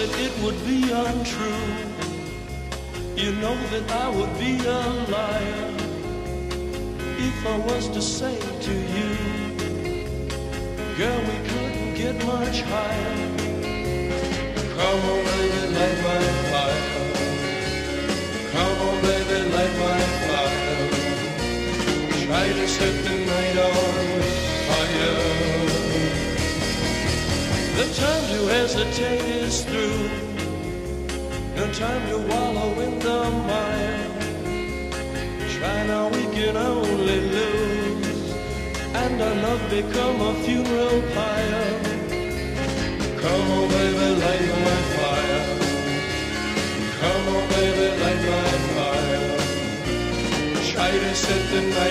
that it would be untrue. You know that I would be a liar if I was to say to you, girl, we couldn't get much higher. Come on, baby, light my The time to hesitate is through. No time to wallow in the mire. Try now, we can only lose. And our love become a funeral pyre. Come on, baby, light my fire. Come on, baby, light my fire. Try to set the night